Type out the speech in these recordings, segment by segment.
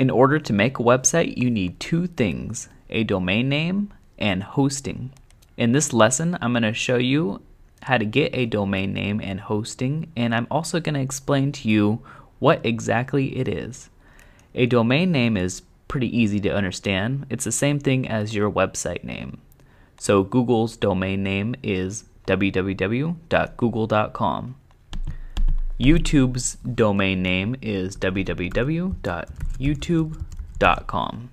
In order to make a website, you need two things a domain name and hosting. In this lesson, I'm going to show you how to get a domain name and hosting, and I'm also going to explain to you what exactly it is. A domain name is pretty easy to understand. It's the same thing as your website name. So Google's domain name is www.google.com. YouTube's domain name is www.youtube.com.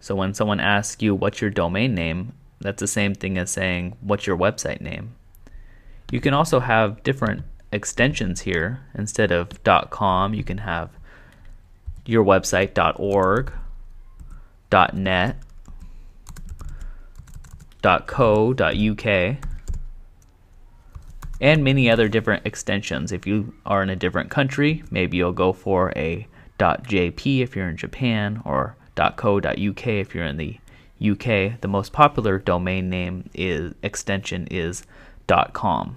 So when someone asks you what's your domain name, that's the same thing as saying what's your website name. You can also have different extensions here. Instead of .com, you can have your website .org, .net, .co, .uk, and many other different extensions. If you are in a different country, maybe you'll go for a .jp if you're in Japan or .co.uk if you're in the UK. The most popular domain name is extension is .com.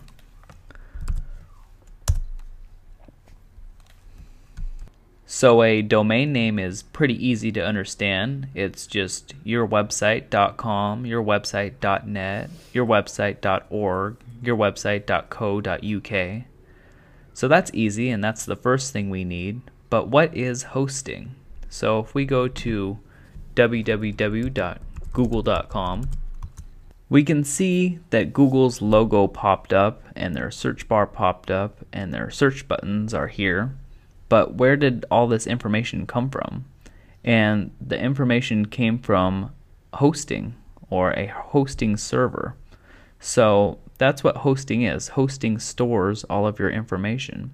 So a domain name is pretty easy to understand. It's just your website.com, your website.net, your website.org, your website.co.uk. So that's easy and that's the first thing we need. But what is hosting? So if we go to www.google.com, we can see that Google's logo popped up and their search bar popped up and their search buttons are here. But where did all this information come from? And the information came from hosting or a hosting server. So that's what hosting is. Hosting stores all of your information.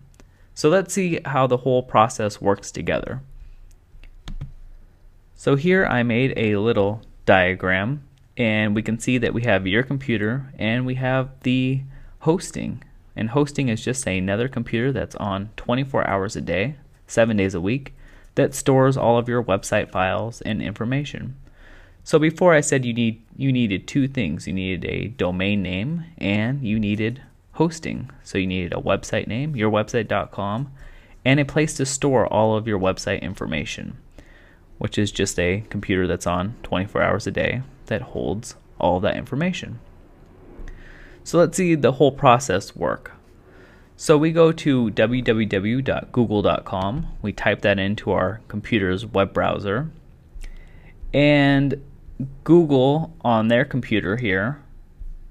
So let's see how the whole process works together. So here I made a little diagram and we can see that we have your computer and we have the hosting and hosting is just another computer that's on 24 hours a day, 7 days a week, that stores all of your website files and information. So before I said you need you needed two things. You needed a domain name and you needed hosting. So you needed a website name, yourwebsite.com, and a place to store all of your website information, which is just a computer that's on 24 hours a day that holds all that information. So let's see the whole process work. So we go to www.google.com. We type that into our computer's web browser. And Google on their computer here,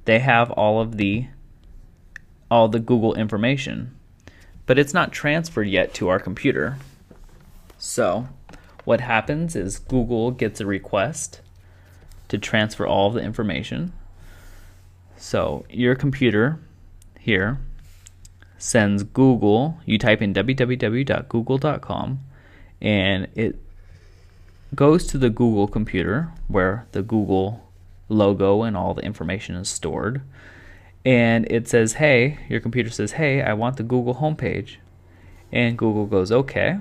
they have all of the all the Google information. But it's not transferred yet to our computer. So, what happens is Google gets a request to transfer all of the information so your computer here sends Google, you type in www.google.com and it goes to the Google computer where the Google logo and all the information is stored. And it says, hey, your computer says, hey, I want the Google homepage. And Google goes, okay,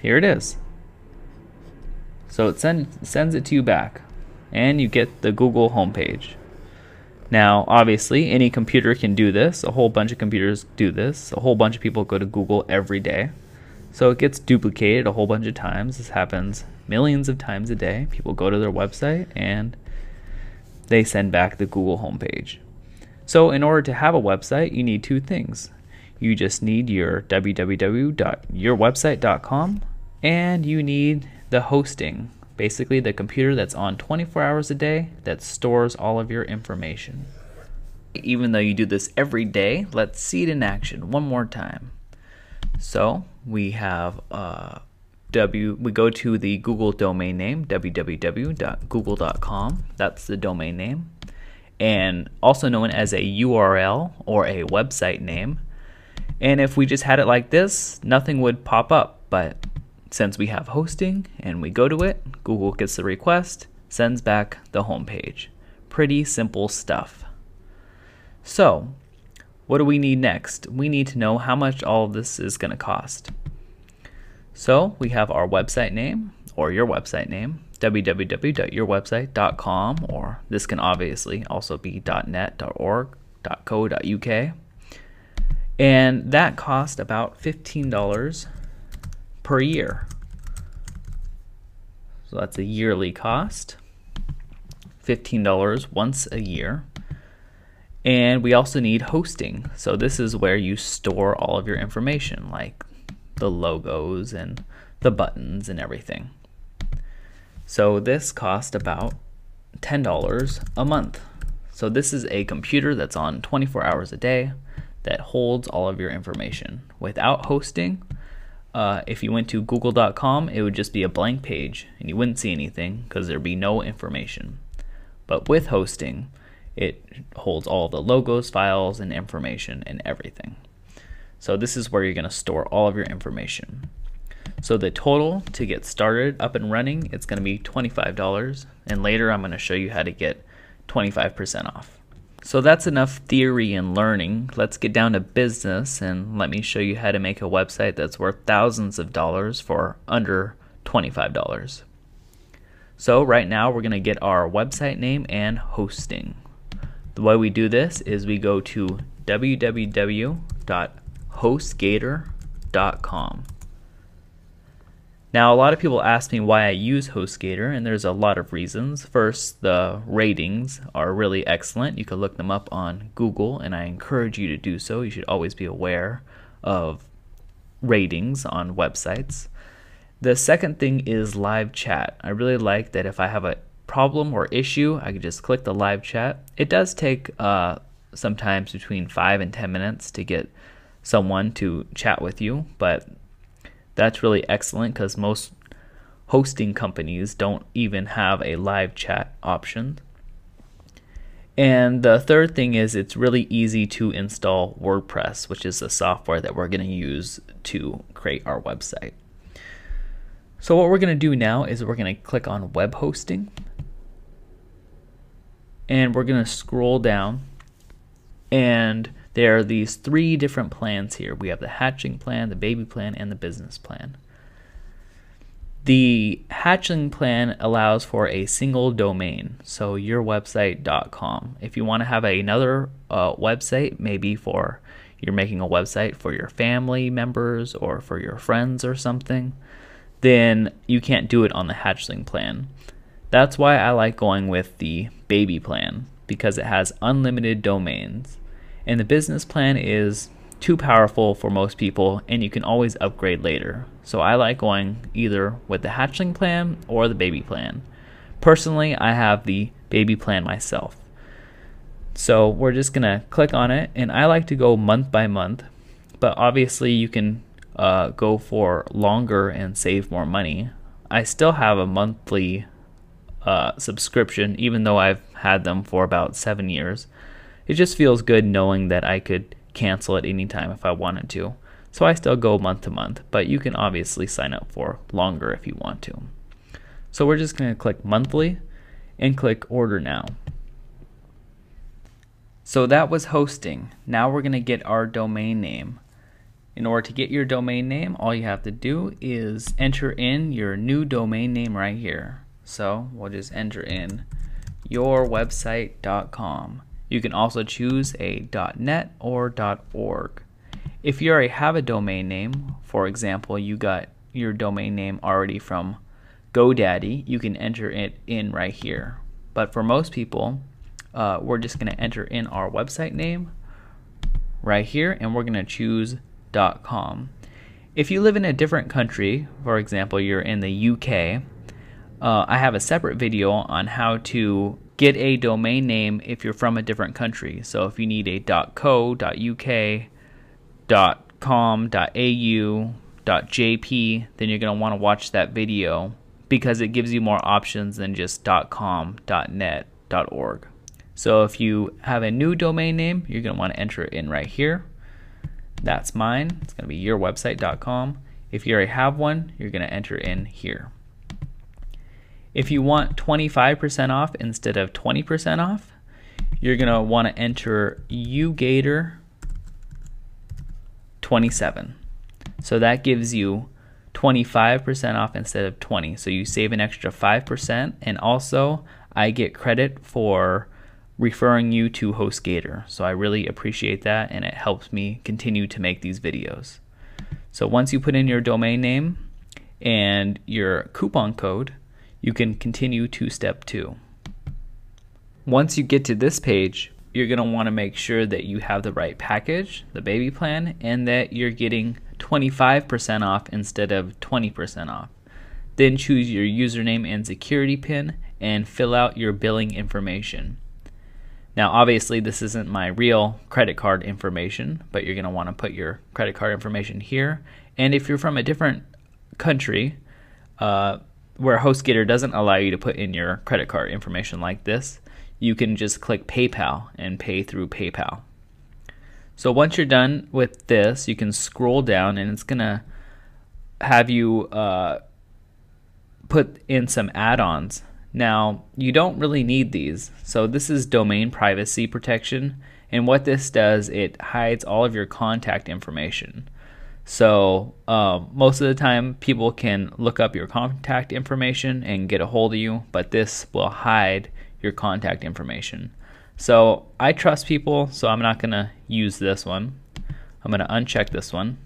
here it is. So it send, sends it to you back, and you get the Google homepage. Now, obviously, any computer can do this. A whole bunch of computers do this. A whole bunch of people go to Google every day. So it gets duplicated a whole bunch of times. This happens millions of times a day. People go to their website and they send back the Google homepage. So, in order to have a website, you need two things. You just need your www.yourwebsite.com and you need the hosting basically the computer that's on 24 hours a day that stores all of your information. Even though you do this every day, let's see it in action one more time. So we have uh, W. We go to the Google domain name www.google.com. That's the domain name, and also known as a URL or a website name. And if we just had it like this, nothing would pop up. But since we have hosting and we go to it, Google gets the request, sends back the home page. Pretty simple stuff. So, what do we need next? We need to know how much all of this is going to cost. So, we have our website name or your website name, www.yourwebsite.com, or this can obviously also be .net, .org, .co.uk. And that cost about $15 per year. So that's a yearly cost. $15 once a year. And we also need hosting. So this is where you store all of your information like the logos and the buttons and everything. So this cost about $10 a month. So this is a computer that's on 24 hours a day that holds all of your information. Without hosting, uh, if you went to google.com, it would just be a blank page and you wouldn't see anything because there'd be no information. But with hosting, it holds all the logos, files, and information and everything. So this is where you're going to store all of your information. So the total to get started up and running, it's going to be $25. And later I'm going to show you how to get 25% off. So that's enough theory and learning. Let's get down to business and let me show you how to make a website that's worth thousands of dollars for under $25. So right now we're going to get our website name and hosting. The way we do this is we go to www.hostgator.com. Now, a lot of people ask me why I use HostGator, and there's a lot of reasons. First, the ratings are really excellent. You can look them up on Google, and I encourage you to do so. You should always be aware of ratings on websites. The second thing is live chat. I really like that if I have a problem or issue, I can just click the live chat. It does take uh, sometimes between 5 and 10 minutes to get someone to chat with you, but that's really excellent because most hosting companies don't even have a live chat option. And the third thing is it's really easy to install WordPress, which is the software that we're going to use to create our website. So what we're going to do now is we're going to click on web hosting and we're going to scroll down and there are these three different plans here. We have the hatchling plan, the baby plan, and the business plan. The hatchling plan allows for a single domain, so yourwebsite.com. If you want to have another uh, website, maybe for you're making a website for your family members or for your friends or something, then you can't do it on the hatchling plan. That's why I like going with the baby plan because it has unlimited domains and the business plan is too powerful for most people and you can always upgrade later. So I like going either with the hatchling plan or the baby plan. Personally, I have the baby plan myself. So we're just going to click on it and I like to go month by month, but obviously you can uh, go for longer and save more money. I still have a monthly uh, subscription even though I've had them for about seven years it just feels good knowing that I could cancel at any time if I wanted to. So I still go month to month, but you can obviously sign up for longer if you want to. So we're just going to click monthly and click order now. So that was hosting. Now we're going to get our domain name. In order to get your domain name, all you have to do is enter in your new domain name right here. So we'll just enter in yourwebsite.com. You can also choose a .net or .org. If you already have a domain name, for example, you got your domain name already from GoDaddy, you can enter it in right here. But for most people, uh, we're just going to enter in our website name right here and we're going to choose .com. If you live in a different country, for example, you're in the UK, uh, I have a separate video on how to get a domain name if you're from a different country. So if you need a .co, .uk, .com, .au, .jp, then you're going to want to watch that video because it gives you more options than just .com, .net, .org. So if you have a new domain name, you're going to want to enter it in right here. That's mine. It's going to be yourwebsite.com. If you already have one, you're going to enter in here. If you want 25% off instead of 20% off, you're going to want to enter UGator 27. So that gives you 25% off instead of 20. So you save an extra 5% and also I get credit for referring you to HostGator. So I really appreciate that and it helps me continue to make these videos. So once you put in your domain name and your coupon code, you can continue to step two. Once you get to this page, you're going to want to make sure that you have the right package, the baby plan, and that you're getting 25% off instead of 20% off. Then choose your username and security pin and fill out your billing information. Now, obviously, this isn't my real credit card information, but you're going to want to put your credit card information here. And if you're from a different country uh, where HostGator doesn't allow you to put in your credit card information like this, you can just click PayPal and pay through PayPal. So once you're done with this, you can scroll down and it's going to have you uh, put in some add ons. Now, you don't really need these. So this is domain privacy protection. And what this does, it hides all of your contact information. So um, most of the time, people can look up your contact information and get a hold of you, but this will hide your contact information. So I trust people, so I'm not to use this one. I'm to uncheck this one.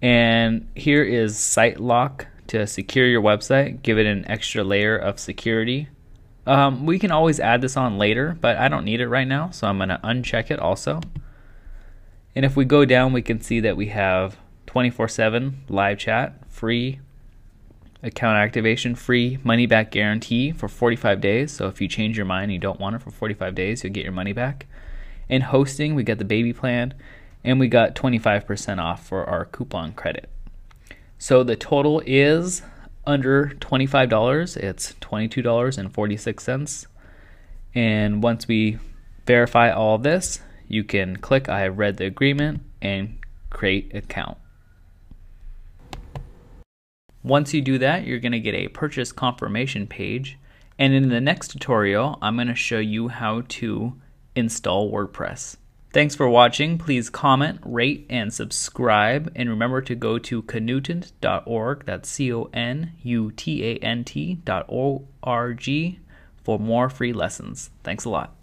And here is SiteLock to secure your website, give it an extra layer of security. Um, we can always add this on later, but I don't need it right now, so I'm to uncheck it also. And if we go down, we can see that we have 24 7 live chat, free account activation free money back guarantee for 45 days. So if you change your mind and you don't want it for 45 days, you'll get your money back. In hosting, we got the baby plan and we got 25% off for our coupon credit. So the total is under $25. It's $22.46. And once we verify all this, you can click I have read the agreement and create account. Once you do that, you're going to get a purchase confirmation page. And in the next tutorial, I'm going to show you how to install WordPress. Thanks for watching. Please comment, rate, and subscribe. And remember to go to conutant.org, that's C O N U T A N T.org for more free lessons. Thanks a lot.